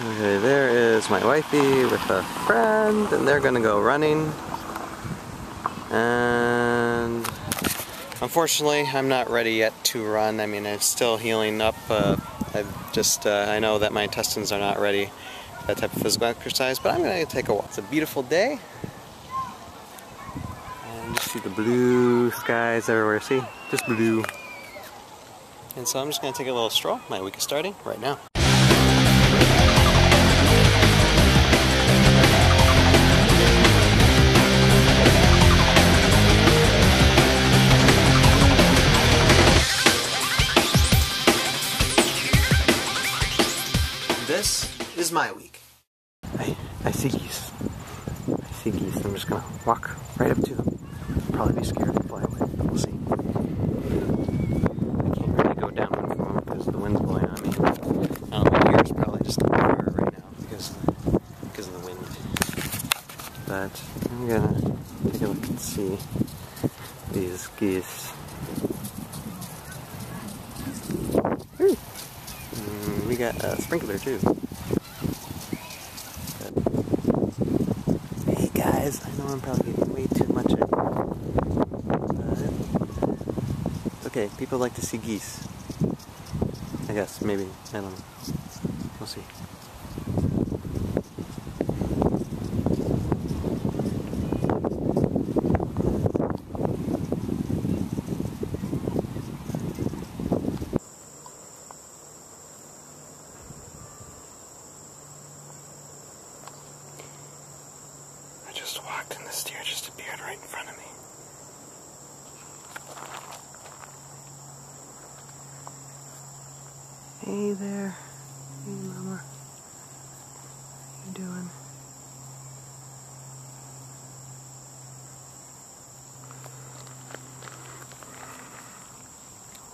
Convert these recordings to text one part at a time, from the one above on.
Okay, there is my wifey with a friend, and they're gonna go running. And unfortunately, I'm not ready yet to run. I mean, I'm still healing up. Uh, I've just, uh, I know that my intestines are not ready for that type of physical exercise, but I'm gonna take a walk. It's a beautiful day. And you see the blue skies everywhere. See? Just blue. And so I'm just gonna take a little stroll. My week is starting right now. This is my week. I, I see geese. I see geese. I'm just gonna walk right up to them. Probably be scared and fly away. We'll see. I can't really go down from them because the wind's blowing on me. Um, ears probably just on fire right now because because of the wind. But I'm gonna take a look and see these geese. Got a sprinkler too. But, hey guys, I know I'm probably way too much. But okay, people like to see geese. I guess, maybe, I don't know. We'll see. Walked and the deer just appeared right in front of me. Hey there. Hey mama. How you doing?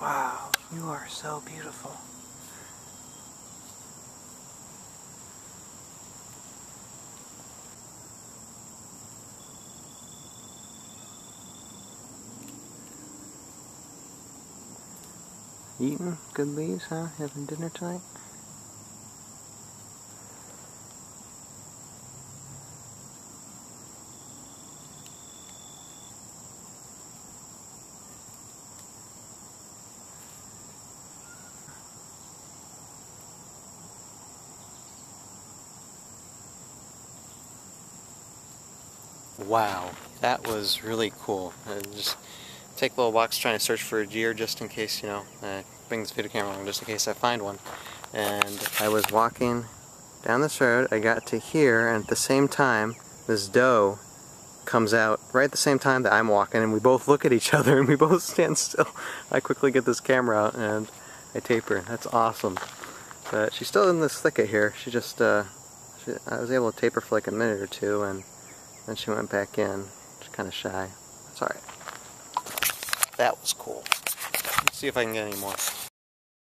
Wow, you are so beautiful. Eating good leaves, huh? Having dinner tonight? Wow, that was really cool. I take little walks trying to search for a deer just in case, you know, uh, bring this video camera along just in case I find one. And I was walking down this road, I got to here, and at the same time, this doe comes out right at the same time that I'm walking, and we both look at each other and we both stand still. I quickly get this camera out and I tape her. That's awesome. But she's still in this thicket here. She just, uh, she, I was able to tape her for like a minute or two, and then she went back in. She's kind of shy. It's alright. That was cool. Let's see if I can get any more.